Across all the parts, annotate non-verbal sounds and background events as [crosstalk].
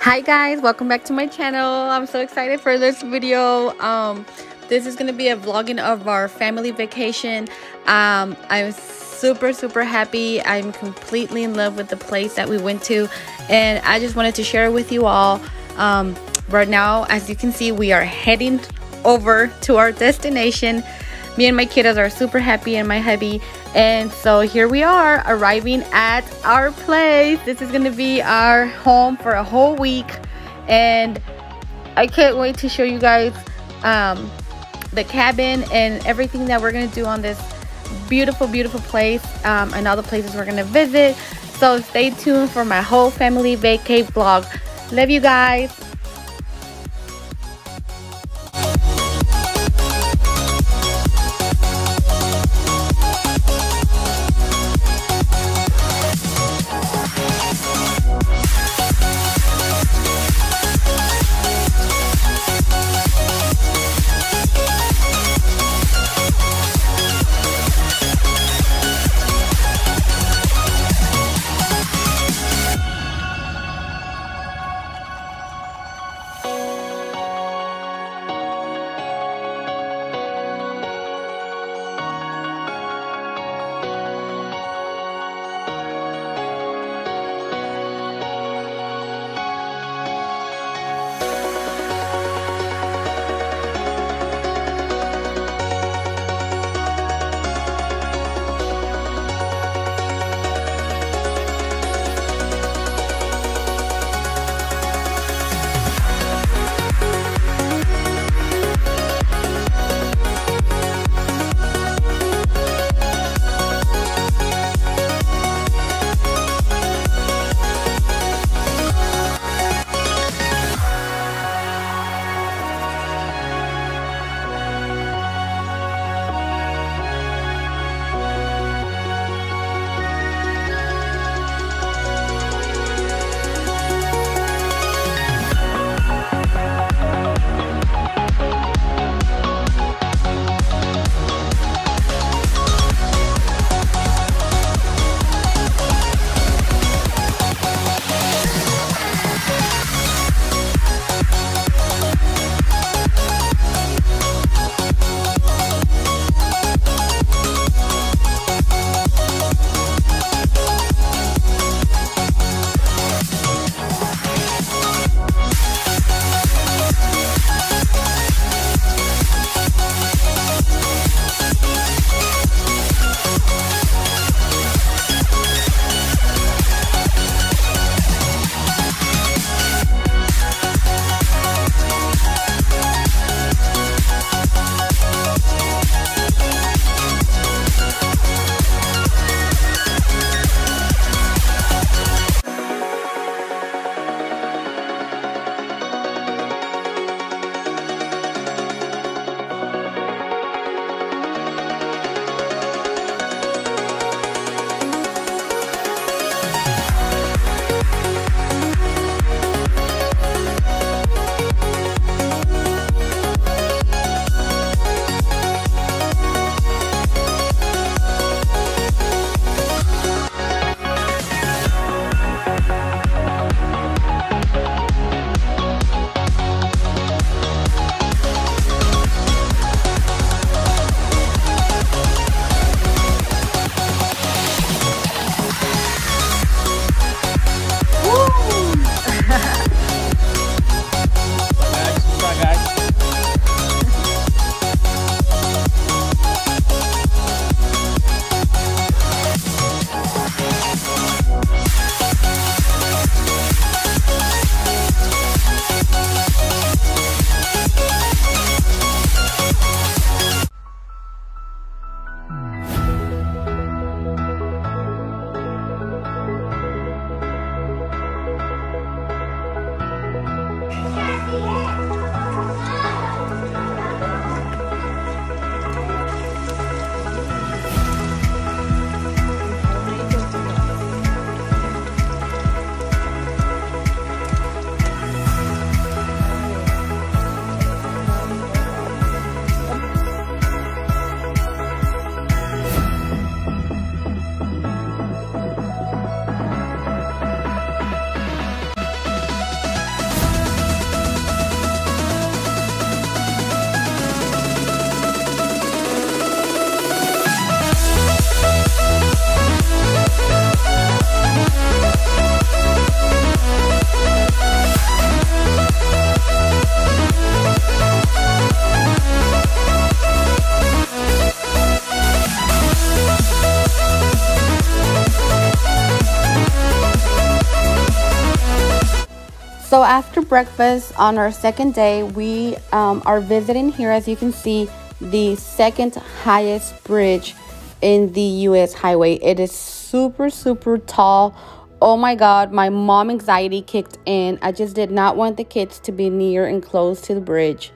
hi guys. Welcome back to my channel. I'm so excited for this video. Um this is gonna be a vlogging of our family vacation. Um i'm super super happy. I'm completely in love with the place that we went to and i just wanted to share with you all. Um right now as you can see we are heading over to our destination. Me and my kiddos are super happy and my hubby and so here we are arriving at our place. This is gonna be our home for a whole week. And i can't wait to show you guys um, the cabin and everything that we're gonna do on this beautiful beautiful place um, and all the places we're gonna visit. So stay tuned for my whole family vacay vlog. Love you guys So after breakfast on our second day, we um, are visiting here, as you can see, the second highest bridge in the US highway. It is super, super tall. Oh my God, my mom anxiety kicked in. I just did not want the kids to be near and close to the bridge.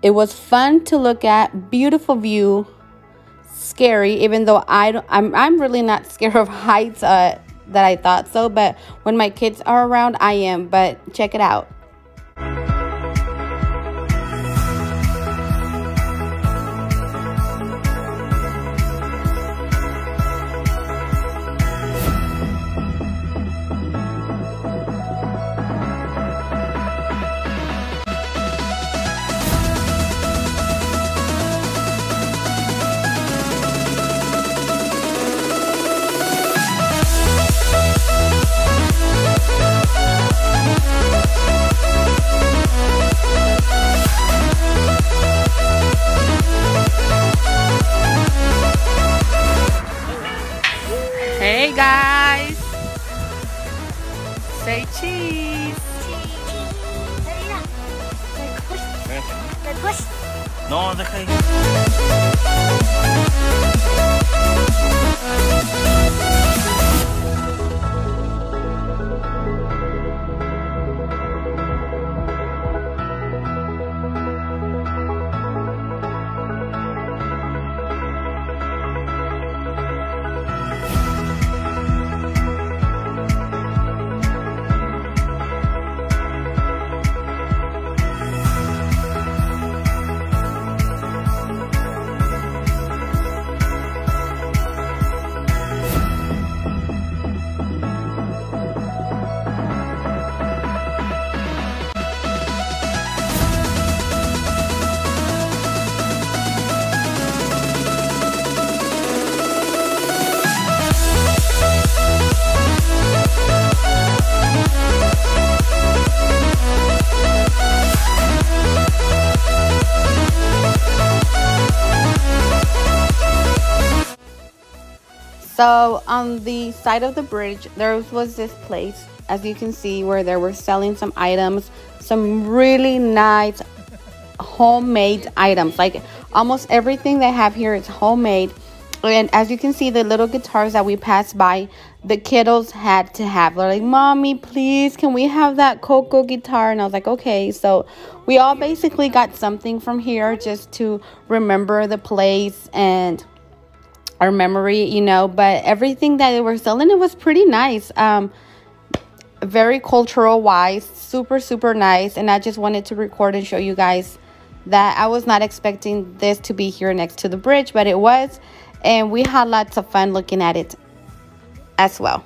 It was fun to look at, beautiful view, scary, even though I don't, I'm, I'm really not [laughs] scared of heights uh, that I thought so, but when my kids are around, I am. But check it out. So on the side of the bridge, there was this place, as you can see, where they were selling some items, some really nice homemade items. Like almost everything they have here is homemade. And as you can see, the little guitars that we passed by, the kiddos had to have. They're like, Mommy, please, can we have that Coco guitar? And I was like, okay. So we all basically got something from here just to remember the place and our memory, you know, but everything that they were selling, it was pretty nice. Um, very cultural wise, super, super nice. And I just wanted to record and show you guys that I was not expecting this to be here next to the bridge, but it was. And we had lots of fun looking at it as well.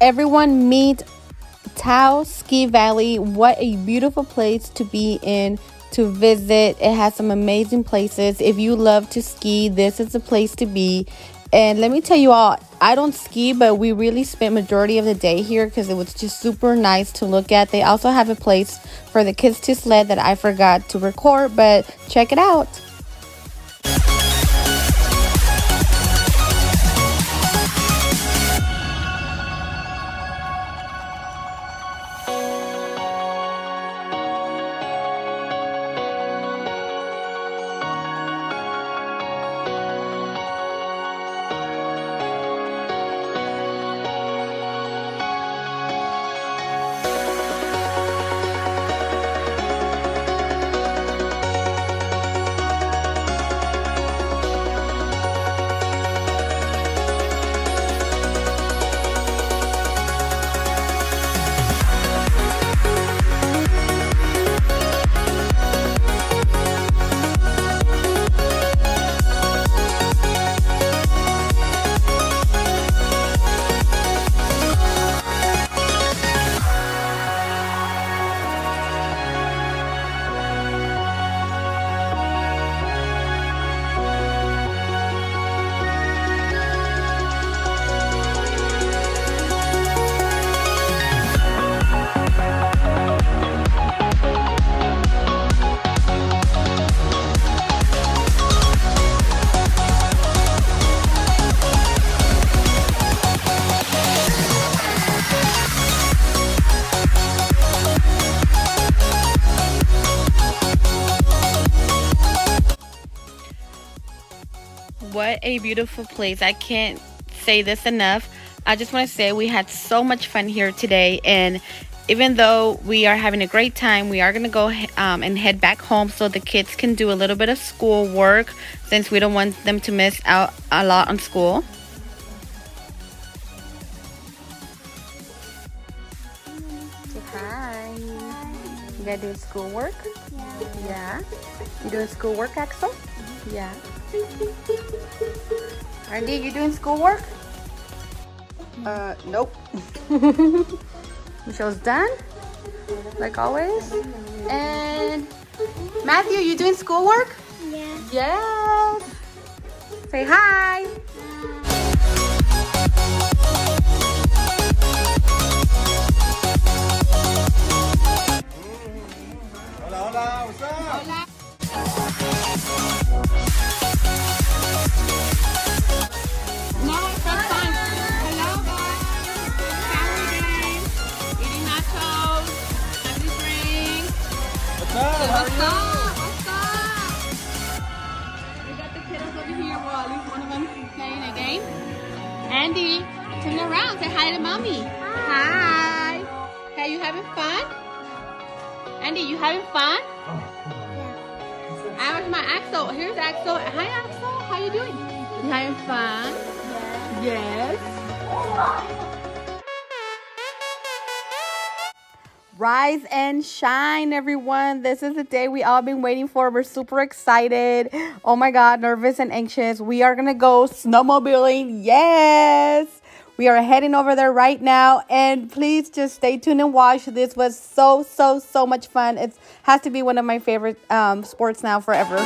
Everyone meet Taos Ski Valley. What a beautiful place to be in. to visit. It has some amazing places. If you love to ski, this is the place to be. And let me tell you all, I don't ski, but we really spent majority of the day here because it was just super nice to look at. They also have a place for the kids to sled that I forgot to record, but check it out. What beautiful place. I can't say this enough. I just want to say we had so much fun here today and even though we are having a great time, we are going to go um, and head back home so the kids can do a little bit of school work since we don't want them to miss out a lot on school. Say hi. You guys doing schoolwork? Yeah. Yeah. You doing schoolwork, Axel? Yeah. Randy, you doing schoolwork? Uh, nope. [laughs] Michelle's done, like always. And Matthew, you doing schoolwork? Yeah. Yes. Say hi. Hola, How you doing? Having fun? Yes. Rise and shine, everyone. This is the day we all been waiting for. We're super excited. Oh my God, nervous and anxious. We are going to go snowmobiling. Yes. We are heading over there right now. And please just stay tuned and watch. This was so, so, so much fun. It has to be one of my favorite um, sports now forever.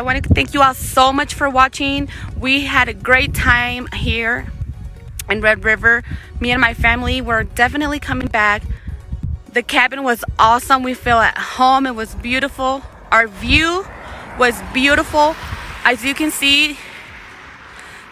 I want to thank you all so much for watching. We had a great time here in Red River. Me and my family were definitely coming back. The cabin was awesome. We feel at home. It was beautiful. Our view was beautiful. As you can see,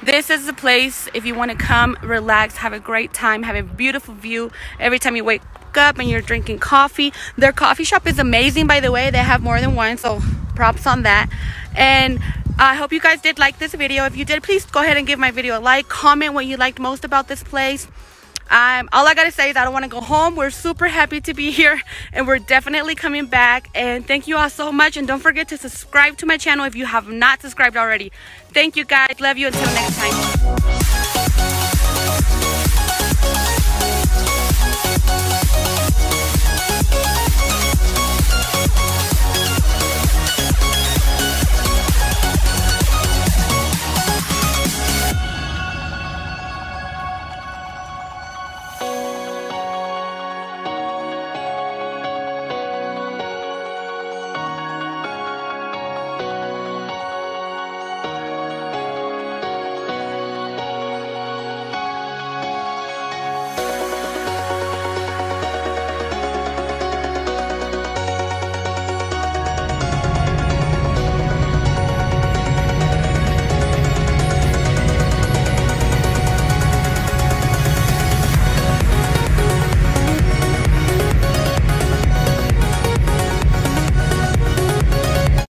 this is the place if you want to come, relax, have a great time, have a beautiful view every time you wake up and you're drinking coffee. Their coffee shop is amazing, by the way. They have more than one, so props on that. And I hope you guys did like this video. If you did, please go ahead and give my video a like. Comment what you liked most about this place. Um, all I gotta say is I don't want to go home. We're super happy to be here, and we're definitely coming back. And thank you all so much. And don't forget to subscribe to my channel if you have not subscribed already. Thank you guys. Love you. Until next time.